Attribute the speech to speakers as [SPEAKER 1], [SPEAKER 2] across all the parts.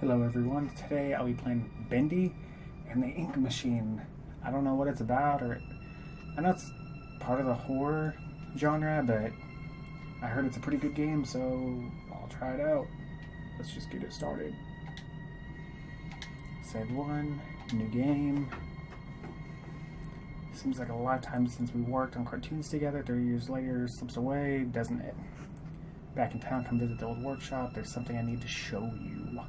[SPEAKER 1] Hello everyone, today I'll be playing Bendy and the Ink Machine. I don't know what it's about or I know it's part of the horror genre, but I heard it's a pretty good game, so I'll try it out. Let's just get it started. Save one, new game. Seems like a lifetime since we worked on cartoons together. Three years later slips away, doesn't it? Back in town, come visit the old workshop. There's something I need to show you.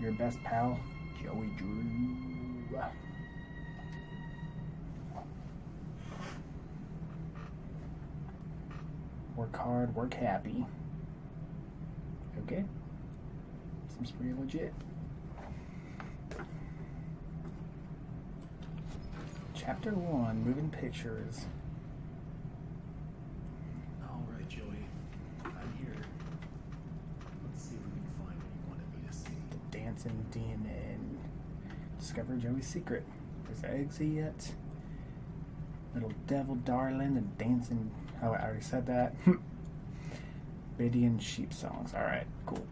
[SPEAKER 1] Your best pal, Joey Drew. Work hard, work happy. Okay. Seems pretty legit. Chapter 1 Moving Pictures.
[SPEAKER 2] All right, Joey. I'm here. Let's see if we can find what you wanted me to see.
[SPEAKER 1] Dancing Demon. Discover Joey's secret. There's eggs yet. Little Devil Darling and Dancing. Oh, I already said that. Bendy and Sheep Songs. Alright, cool.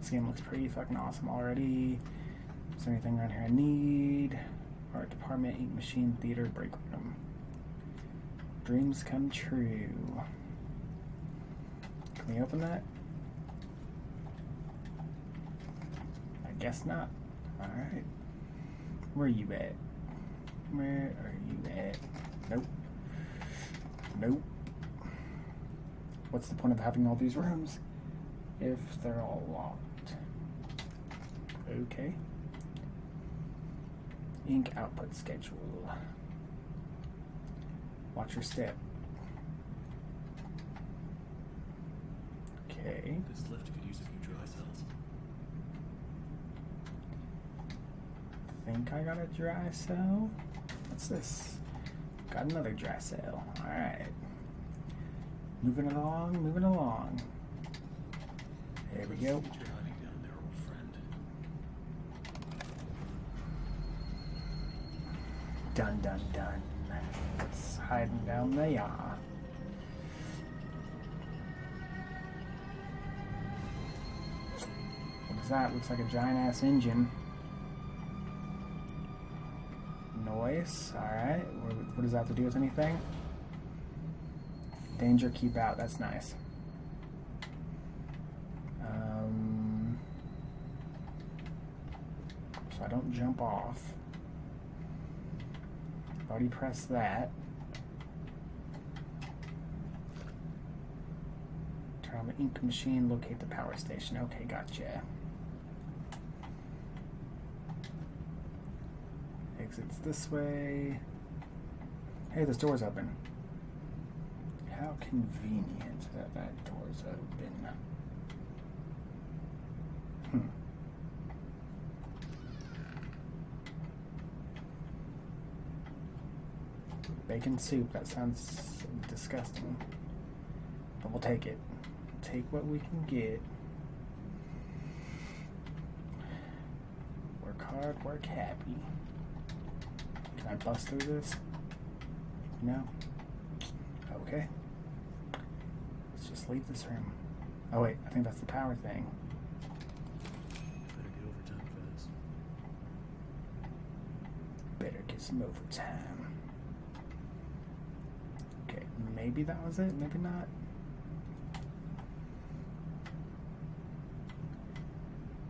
[SPEAKER 1] This game looks pretty fucking awesome already. Is there anything around here I need? Art department, ink machine, theater, break room. Dreams come true. Can we open that? Guess not. Alright. Where are you at? Where are you at? Nope. Nope. What's the point of having all these rooms if they're all locked? Okay. Ink output schedule. Watch your step. Okay.
[SPEAKER 2] This lift could use a few dry cells.
[SPEAKER 1] Think I got a dry cell. What's this? Got another dry cell. Alright. Moving along, moving along. There we go. Dun dun dun. It's hiding down there. What is that? Looks like a giant ass engine. Alright. What, what does that have to do with anything? Danger, keep out. That's nice. Um, so I don't jump off. Pressed that. Turn on the ink machine, locate the power station. Okay, gotcha. Exits this way. Hey, this door's open. How convenient that that door's open. Hmm. Bacon soup, that sounds disgusting. But we'll take it. Take what we can get. Work hard, work happy. I bust through this? No? Okay. Let's just leave this room. Oh wait, I think that's the power thing.
[SPEAKER 2] Better get overtime for this.
[SPEAKER 1] Better get some overtime. Okay, maybe that was it, maybe not.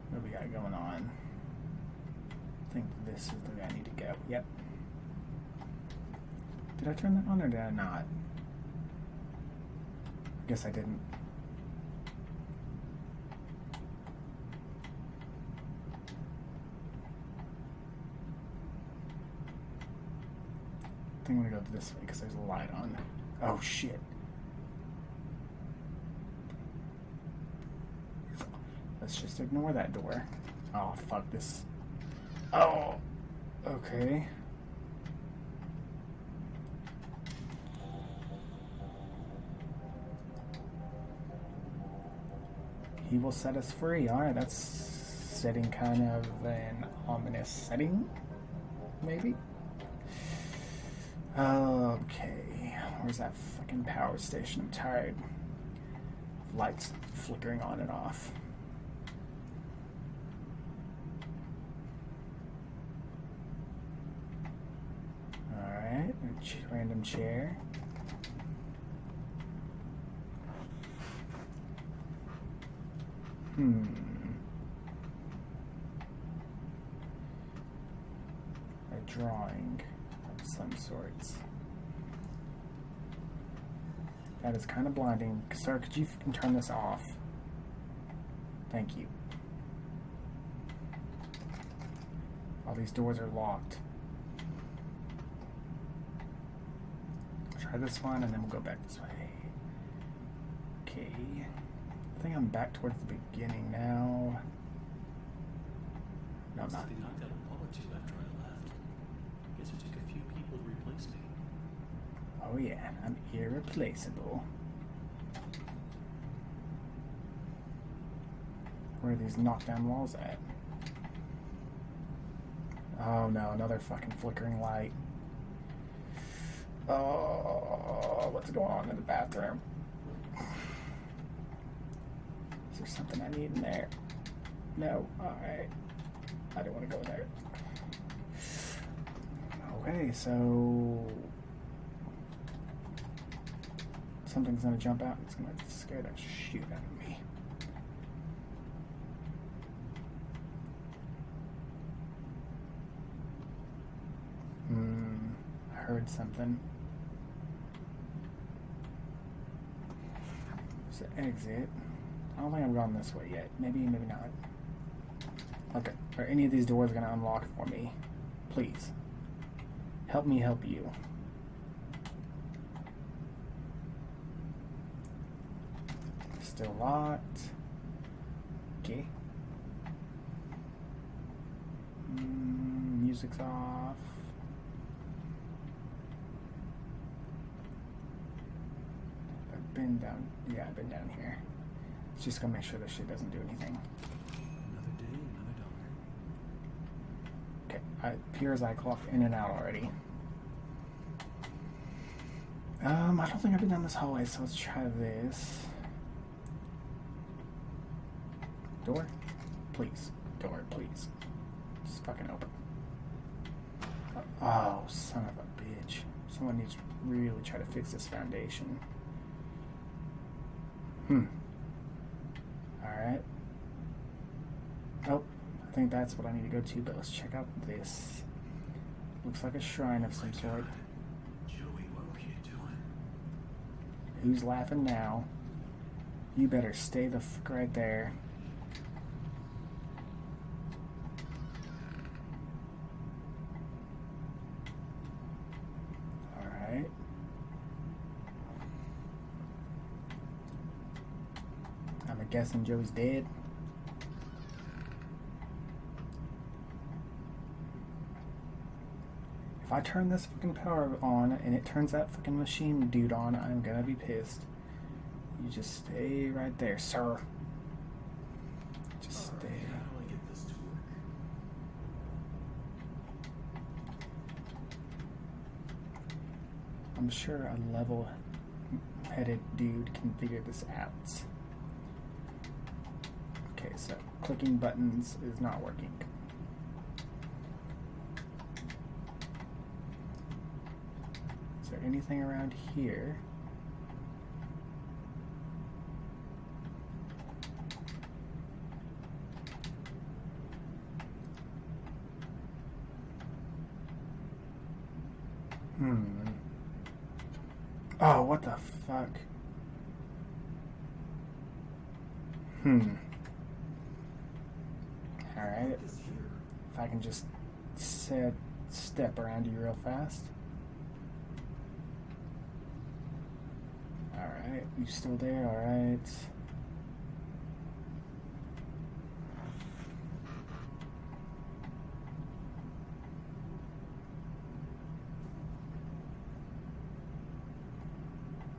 [SPEAKER 1] What do we got going on? I think this is the way I need to go. Yep. Did I turn that on or did I not? I guess I didn't. I think I'm gonna go this way because there's a light on. Oh shit. Let's just ignore that door. Oh fuck this. Oh. Okay. he will set us free. Alright, that's setting kind of an ominous setting, maybe? Okay, where's that fucking power station? I'm tired. Lights flickering on and off. Alright, random chair. Hmm. A drawing of some sorts. That is kind of blinding. Sir, could you turn this off? Thank you. All these doors are locked. Try this one and then we'll go back this way. Okay. I think I'm back towards the beginning now. No, I'm not.
[SPEAKER 2] knocked out a wall after I left. Guess it took a few people to replace me.
[SPEAKER 1] Oh yeah, I'm irreplaceable. Where are these knockdown walls at? Oh no, another fucking flickering light. Oh, what's going on in the bathroom? Something I need in there? No, alright. I don't want to go there. Okay, so something's gonna jump out. It's gonna scare the shit out of me. Hmm. I heard something. There's an exit. I don't think I'm going this way yet. Maybe, maybe not. Okay. Are any of these doors gonna unlock for me? Please. Help me help you. Still locked. Okay. Mm, music's off. I've been down. Yeah, I've been down here. Just gonna make sure this shit doesn't do anything.
[SPEAKER 2] Another day, another dollar.
[SPEAKER 1] Okay, I, Piers I clocked in and out already. Um, I don't think I've been down this hallway, so let's try this. Door? Please. Door, please. Just fucking open. Oh, son of a bitch. Someone needs to really try to fix this foundation. Hmm. Alright. Nope. I think that's what I need to go to, but let's check out this. Looks like a shrine of some sort.
[SPEAKER 2] Joey, what were you doing?
[SPEAKER 1] Who's laughing now? You better stay the fuck right there. Alright. I'm guessing Joe's dead. If I turn this fucking power on and it turns that fucking machine dude on, I'm gonna be pissed. You just stay right there, sir. Just stay.
[SPEAKER 2] Alright, how do I get this to work?
[SPEAKER 1] I'm sure a level headed dude can figure this out. So clicking buttons is not working. Is there anything around here? Hmm. Oh, what the fuck? Hmm. If I can just step around you real fast. Alright, you still there? Alright.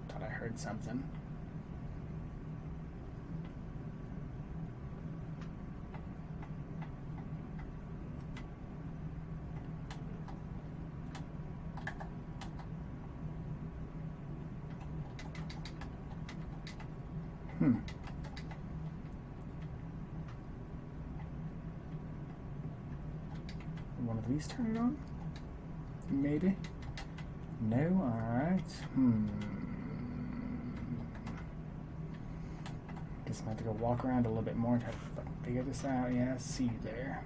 [SPEAKER 1] Thought I heard something. Hmm. One of these turn it on? Maybe. No? Alright. Hmm. Guess gonna have to go walk around a little bit more and try to figure this out. Yeah, see you there.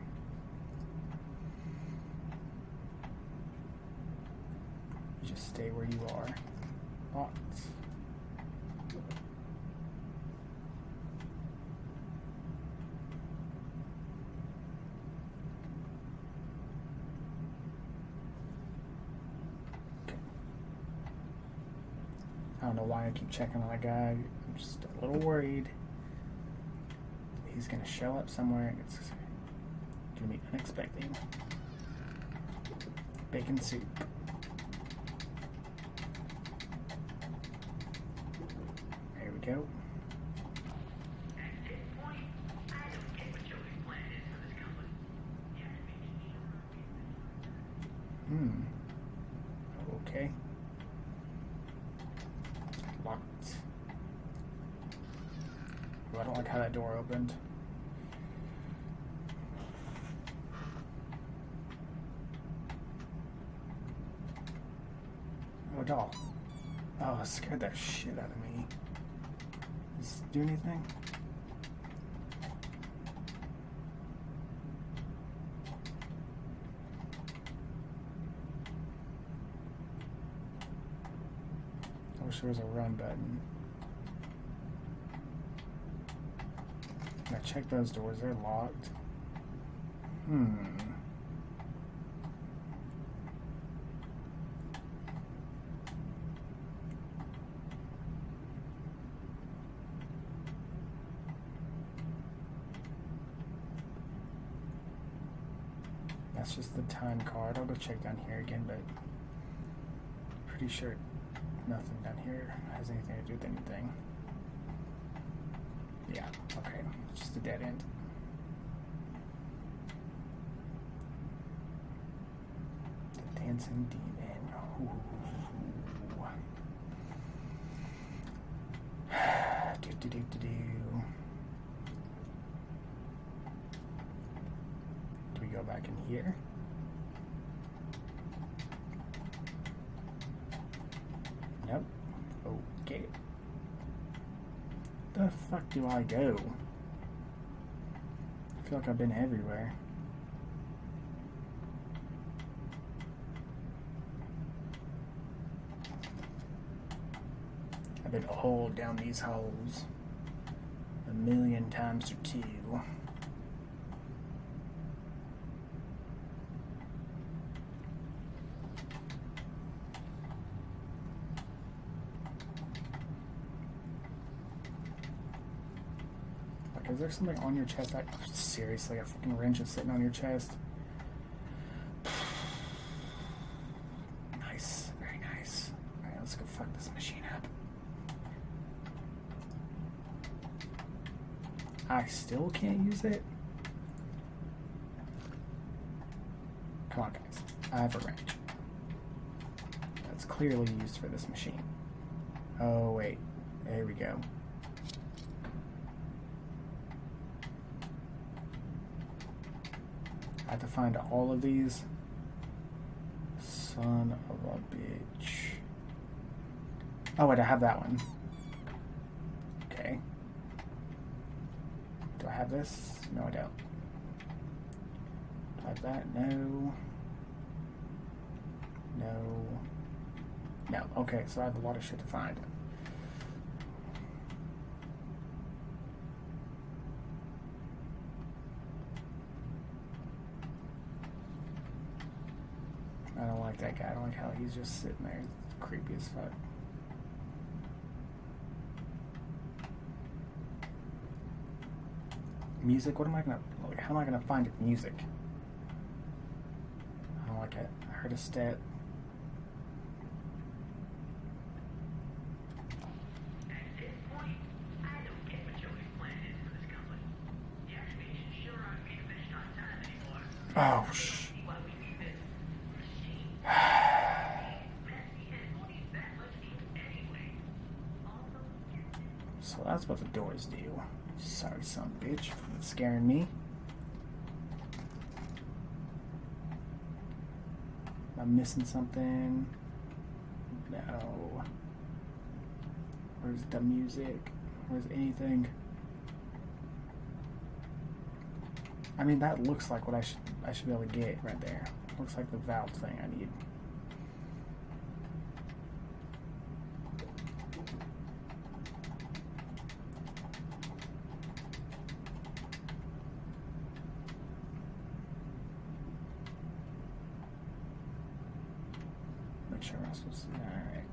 [SPEAKER 1] Just stay where you are. Locked. Okay. I keep checking on that guy. I'm just a little worried. He's gonna show up somewhere it's gonna be unexpected. Bacon soup. There we go.
[SPEAKER 3] At this point, I don't get what Joey's plan is for this company. You have to make sure
[SPEAKER 1] Hmm. Okay. Locked. Oh, I don't like how that door opened. Oh, doll. Oh, it scared that shit out of me. Does this do anything? I wish there was a run button. Can I check those doors? They're locked. Hmm. That's just the time card. I'll go check down here again, but pretty sure nothing down here has anything to do with anything. Yeah, It's just a dead end. The dancing demon. Ooh. do, do, do, do, do. Do we go back in here? Nope. Okay. The fuck do I go? Like I've been everywhere. I've been all down these holes a million times or two. Something on your chest? I, seriously, a fucking wrench is sitting on your chest. Nice, very nice. Alright, let's go fuck this machine up. I still can't use it? Come on, guys. I have a wrench. That's clearly used for this machine. Oh, wait. There we go. I have to find all of these. Son of a bitch. Oh, wait, I have that one. Okay. Do I have this? No, I don't. Do I have that? No. No. No. Okay, so I have a lot of shit to find. I don't like that guy. I don't like how he's just sitting there. It's creepy as fuck. Music? What am I gonna like, how am I gonna find music? I don't like it. I heard a stat.
[SPEAKER 3] Oh, At this point, I don't get what Joey's plan is for this company. You have to make sure I'm being finished on time anymore.
[SPEAKER 1] Oh sh
[SPEAKER 3] See why we need this machine. Messy and who needs that much ink anyway? Also,
[SPEAKER 1] So that's what the doors do. Sorry, son bitch, for scaring me. Am I missing something? No. Where's the music? Where's anything? I mean, that looks like what I should I should be able to get right there. Looks like the valve thing I need. Make sure I'm supposed to. Alright.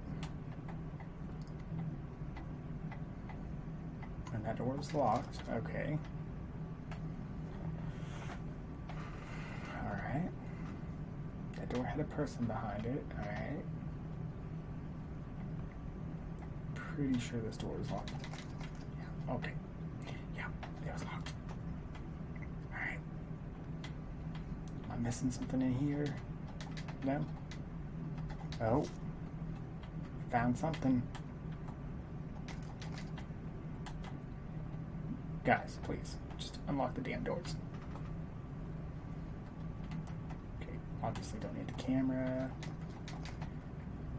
[SPEAKER 1] And that door was locked. Okay. Alright. That door had a person behind it. Alright. Pretty sure this door is locked. Yeah. Okay. Yeah, it was locked. Alright. Am I missing something in here? No? Oh. Found something. Guys, please, just unlock the damn doors. Okay, obviously don't need the camera.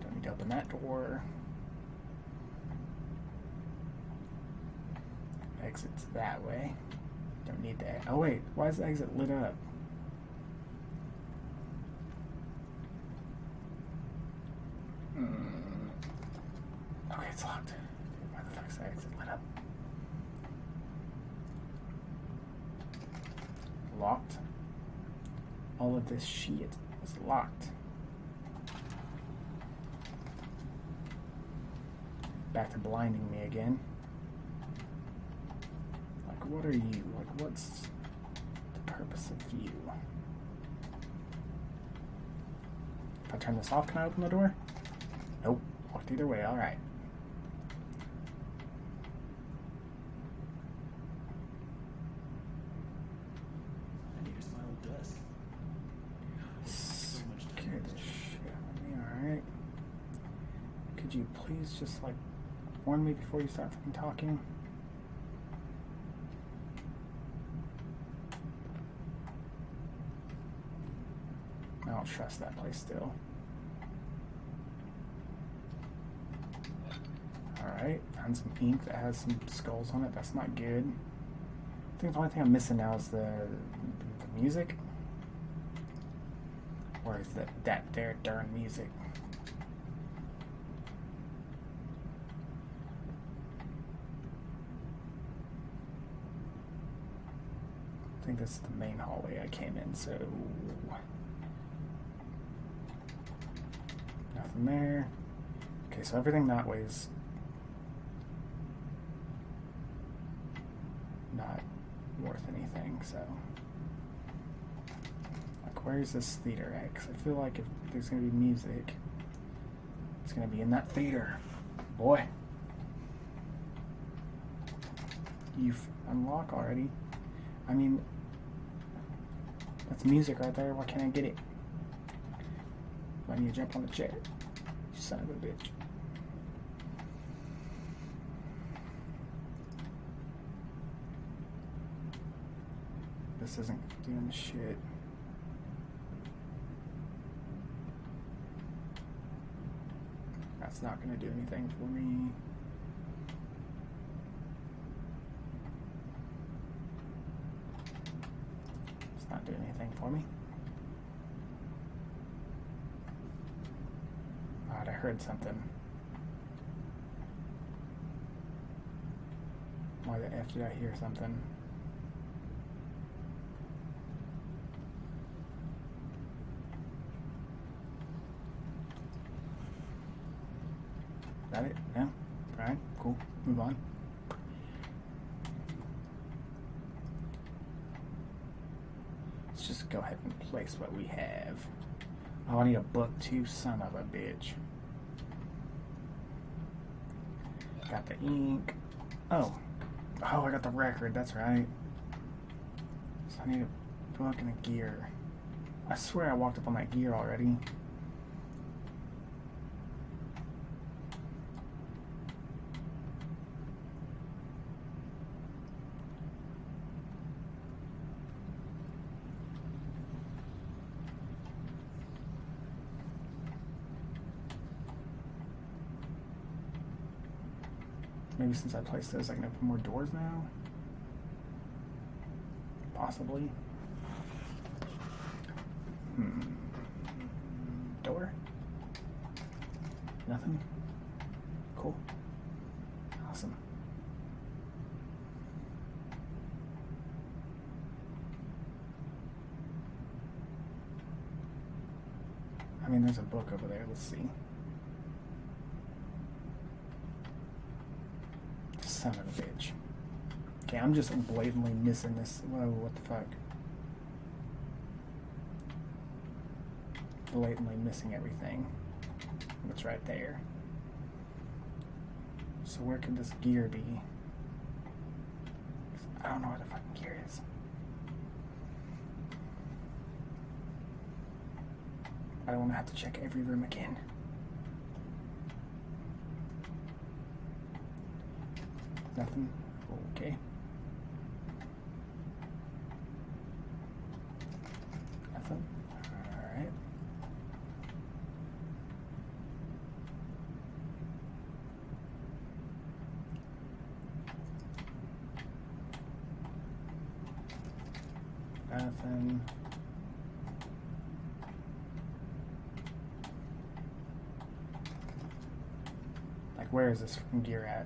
[SPEAKER 1] Don't need to open that door. Exits that way. Don't need that. Oh wait, why is the exit lit up? Mm. Okay, it's locked. Why the the exit lit up? Locked. All of this shit locked. Back to blinding me again. Like, what are you? Like, what's the purpose of you? If I turn this off, can I open the door? Nope. Locked either way, alright.
[SPEAKER 2] I need to smile at dusk. So much time
[SPEAKER 1] Scared the
[SPEAKER 2] wasted.
[SPEAKER 1] shit out of me, alright. Could you please just, like, warn me before you start fucking talking? I don't trust that place still. Alright, found some ink that has some skulls on it. That's not good. I think the only thing I'm missing now is the, the music. Or is that that there darn music? This is the main hallway I came in, so nothing there. Okay, so everything that way is not worth anything, so like where's this theater at? 'Cause I feel like if there's gonna be music, it's gonna be in that theater. Boy. You've unlock already. I mean that's music right there, why can't I get it? Why need to jump on the chair? You son of a bitch. This isn't doing shit. That's not gonna do anything for me. It's not doing anything for me. I heard something. Why the F did I hear something? That it? Yeah? Alright, cool. Move on. Let's just go and what we have. Oh, I need a book too, son of a bitch. Got the ink. Oh. Oh, I got the record, that's right. So I need a book and a gear. I swear I walked up on that gear already. Maybe since I placed those, I can open more doors now. Possibly. Hmm. Door? Nothing? Cool. Awesome. I mean, there's a book over there. Let's see. Son of a bitch. Okay, I'm just blatantly missing this. Whoa, what the fuck? Blatantly missing everything. What's right there? So where could this gear be? I don't know where the fucking gear is. I don't want to have to check every room again. Nothing? Okay. Nothing? Alright. Nothing. Like, where is this gear at?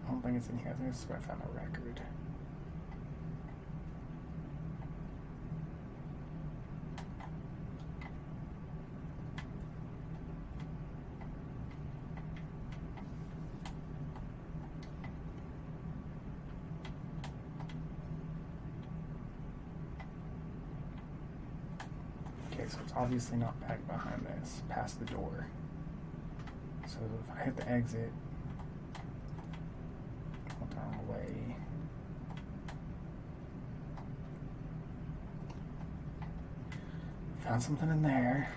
[SPEAKER 1] I don't think it's in here. I think this is where I found a record. Okay, so it's obviously not back behind this, past the door. So if I hit the exit, went the wrong way. Found something in there.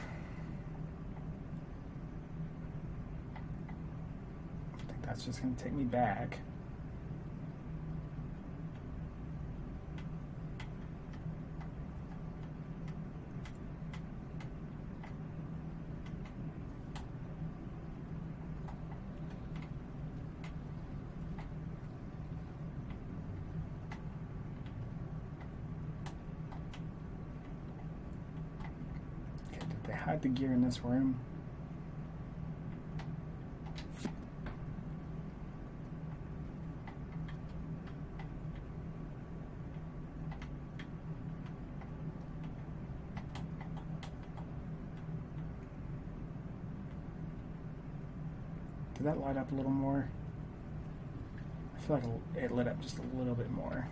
[SPEAKER 1] I think that's just gonna take me back. Okay, did they hide the gear in this room? Did that light up a little more? I feel like it lit up just a little bit more.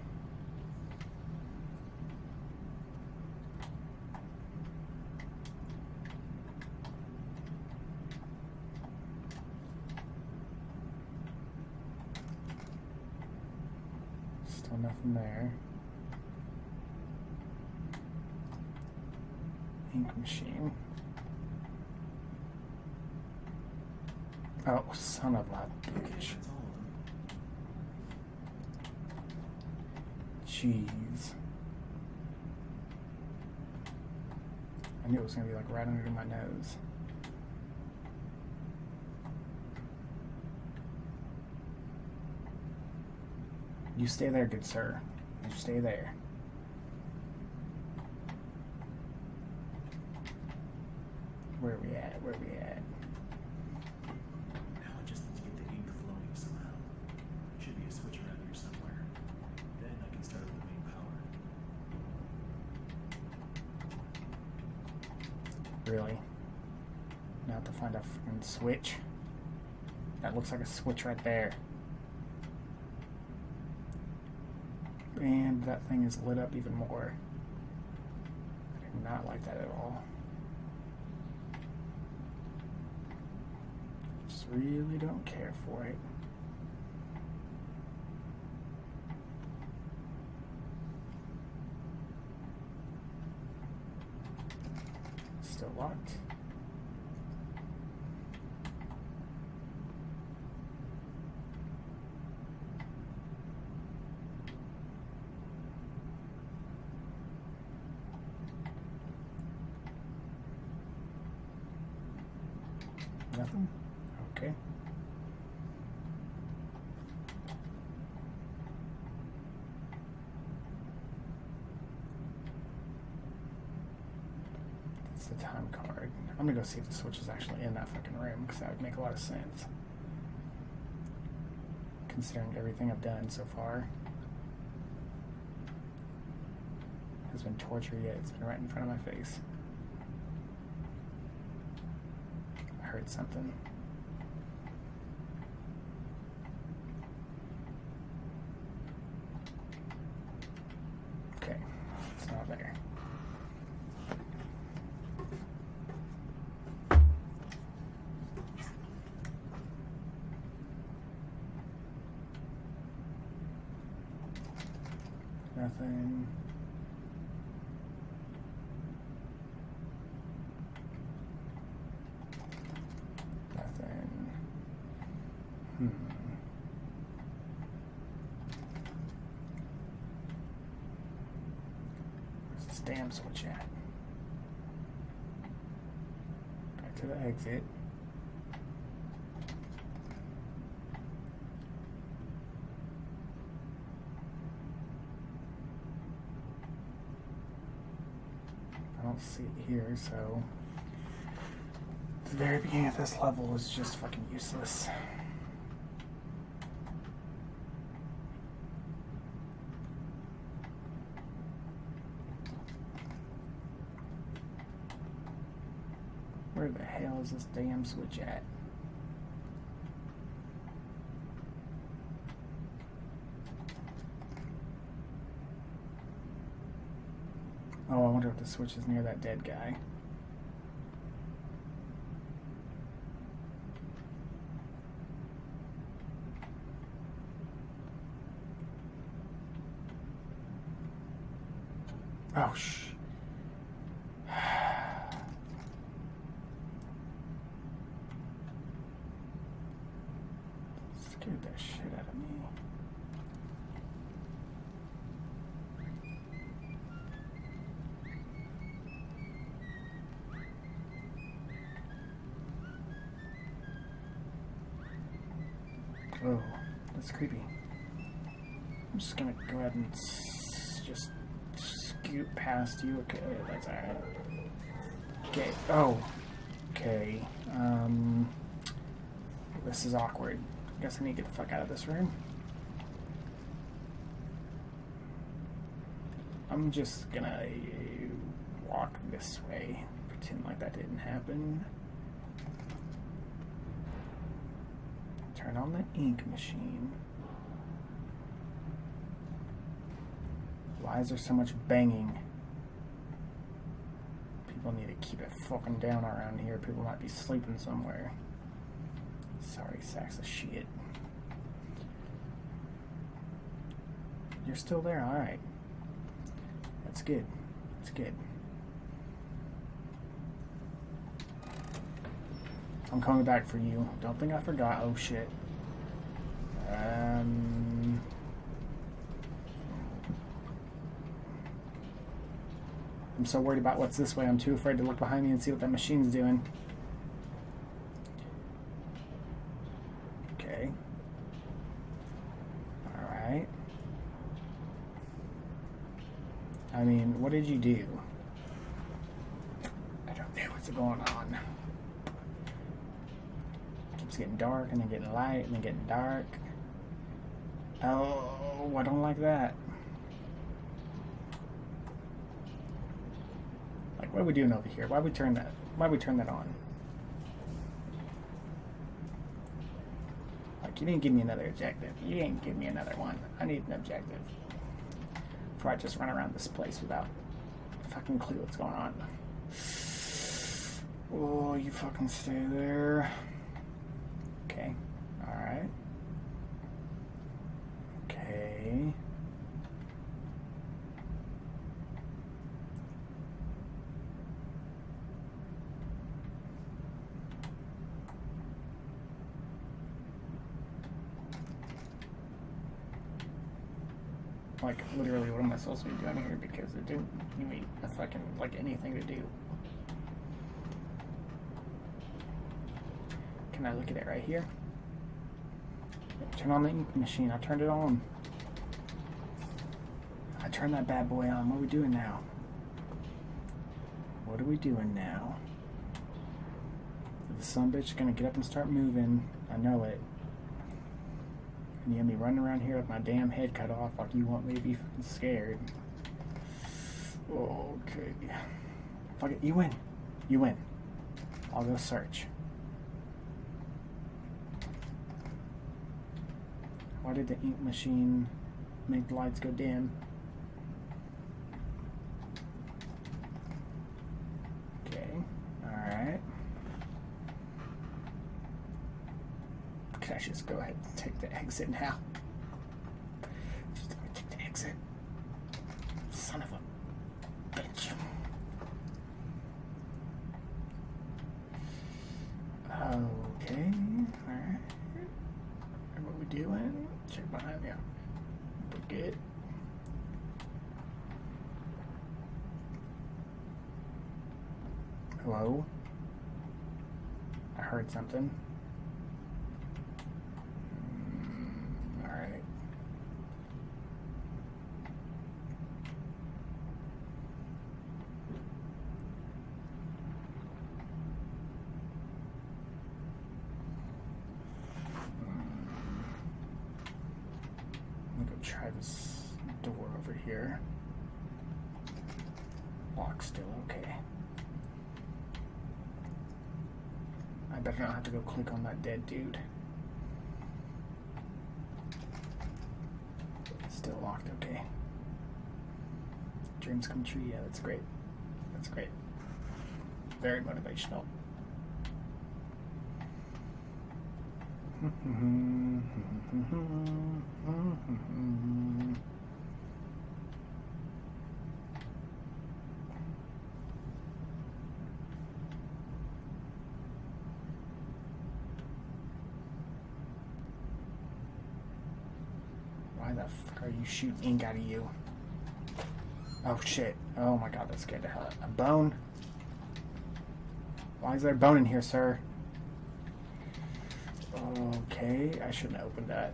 [SPEAKER 1] Still nothing there. Ink machine. Oh, son of a bitch. Jeez. I knew it was gonna be like right under my nose. You stay there, good sir. Stay there. Where are we at? Where are we at?
[SPEAKER 2] Now I just need to get the ink flowing somehow. Should be a switch around here somewhere. Then I can start eliminating power.
[SPEAKER 1] Really? Now I have to find a fucking switch. That looks like a switch right there. And that thing is lit up even more. I do not like that at all. Just really don't care for it. Nothing? Okay. The time card. I'm gonna go see if the switch is actually in that fucking room because that would make a lot of sense. Considering everything I've done so far has been torture, yet it's been right in front of my face. I heard something. Okay, it's not there. Nothing. Nothing. Hmm. Where's this damn switch at? Exit. I don't see it here, so the very beginning of this level was just fucking useless. Where the hell is this damn switch at? Oh, I wonder if the switch is near that dead guy. Oh, sh. Scared the shit out of me. Oh, that's creepy. I'm just gonna go ahead and s- just scoot past you. Okay, that's alright. Okay. Oh. Okay. Um. This is awkward. I guess I need to get the fuck out of this room. I'm just gonna walk this way. Pretend like that didn't happen. Turn on the ink machine. Why is there so much banging? People need to keep it fucking down around here. People might be sleeping somewhere. Sorry, sacks of shit. You're still there? Alright. That's good. That's good. I'm coming back for you. Don't think I forgot. Oh shit. Um. I'm so worried about what's this way. I'm too afraid to look behind me and see what that machine's doing. Okay. Alright. I mean, what did you do? I don't know what's going on. Keeps getting dark and then getting light and then getting dark. Oh, I don't like that. Like, what are we doing over here? Why we turn that? Why we turn that on? Like, you didn't give me another objective. You didn't give me another one. I need an objective. Before I just run around this place without a fucking clue what's going on. Oh, you fucking stay there. Okay. Alright. Okay. Like, literally, what am I supposed to be doing here? Because it didn't give me a fucking, like, anything to do. Can I look at it right here? Turn on the ink machine. I turned it on. I turned that bad boy on. What are we doing now? What are we doing now? The son bitch is gonna get up and start moving. I know it. And you have me running around here with my damn head cut off like you want me to be fucking scared. Okay. Fuck it. You win. You win. I'll go search. Why did the ink machine make the lights go dim? Okay. Alright. Can I just go ahead exit now? Exit. Son of a bitch. Okay, alright. What we doing? Check behind me. We're good. Hello? I heard something. Mm, Alright. I'm gonna go try this door over here. Lock still okay. I better not have to go click on that dead dude. Still locked, okay. Dreams come true, yeah, that's great. That's great. Very motivational. Why the fuck are you shooting ink out of you? Oh shit. Oh my god, that scared the hell out. A bone? Why is there a bone in here, sir? Okay, I shouldn't have opened that.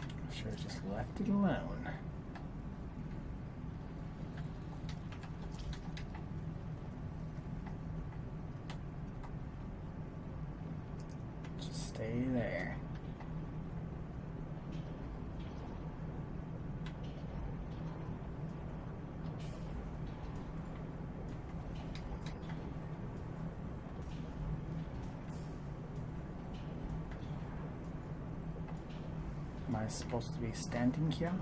[SPEAKER 1] I should have just left it alone. Just stay there. Supposed to be standing here?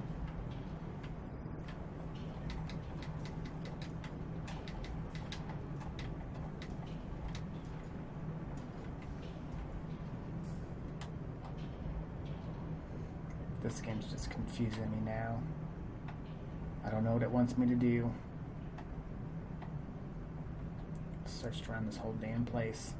[SPEAKER 1] This game's just confusing me now. I don't know what it wants me to do. Searched around this whole damn place.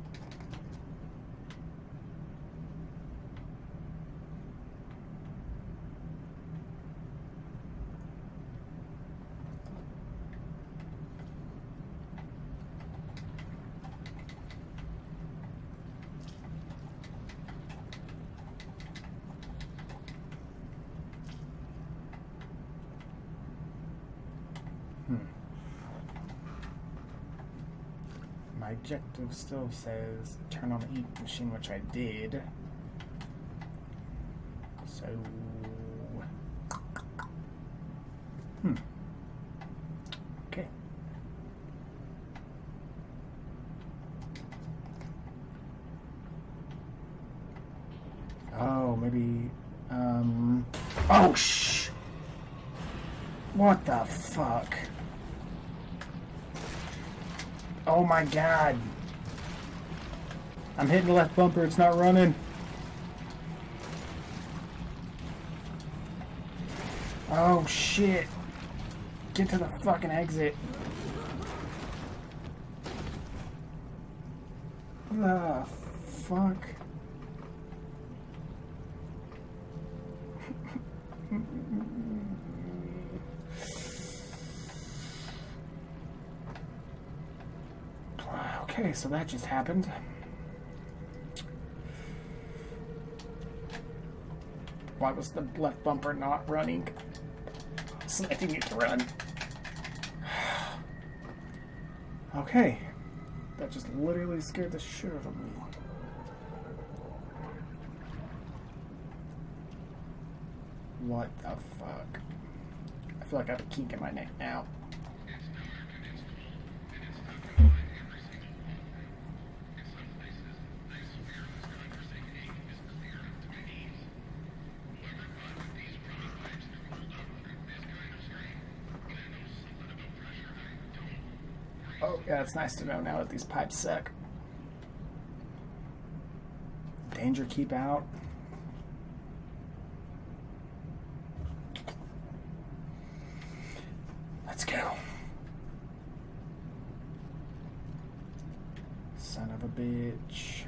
[SPEAKER 1] Hmm. My objective still says turn on the ink machine, which I did. So. Hmm. Okay. Oh, maybe. Um. Oh, shh! What the fuck? Oh my god. I'm hitting the left bumper, it's not running. Oh shit. Get to the fucking exit. The fuck? Okay, so that just happened. Why was the left bumper not running? I Selecting it to run. okay. That just literally scared the shit out of me. What the fuck? I feel like I have a kink in my neck now. Oh, yeah, it's nice to know now that these pipes suck. Danger keep out. Let's go. Son of a bitch.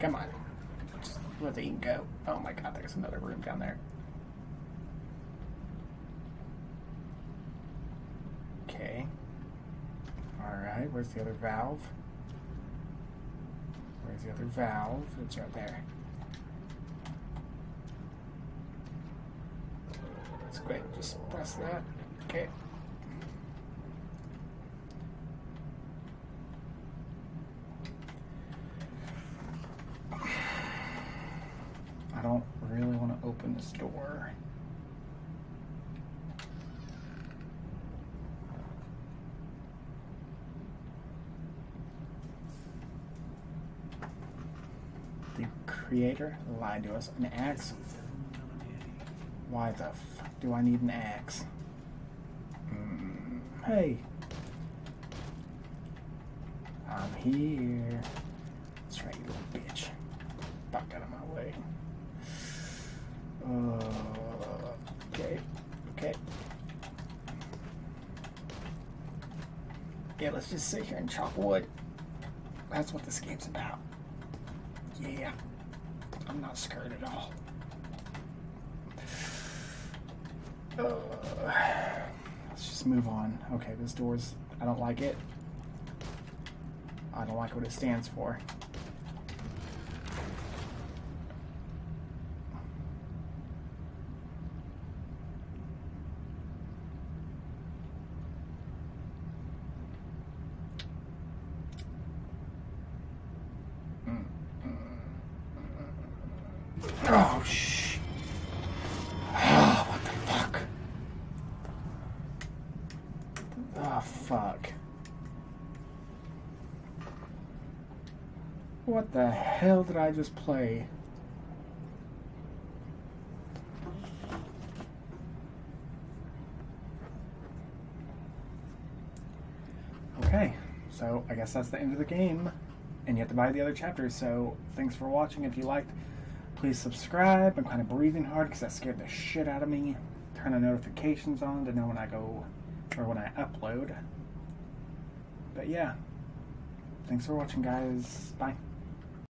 [SPEAKER 1] Come on. Just let the ink go. Oh my god, there's another room down there. Okay. Alright, where's the other valve? Where's the other valve? It's right there. That's great. Just press that. Okay. I don't really want to open this door. The creator lied to us. An axe? Why the fuck do I need an axe? Mm, hey. I'm here. That's right, you little bitch. Back out of my way. Uh, okay. Okay. Yeah, let's just sit here and chop wood. That's what this game's about. Yeah. I'm not scared at all. Uh, let's just move on. Okay, this door's. I don't like it. I don't like what it stands for. Oh, sh. Oh, what the fuck? Oh, fuck. What the hell did I just play? Okay, so I guess that's the end of the game. And you have to buy the other chapters, so thanks for watching. If you liked, please subscribe. I'm kind of breathing hard because that scared the shit out of me. Turn the notifications on to know when I go or when I upload. But yeah, thanks for watching, guys. Bye.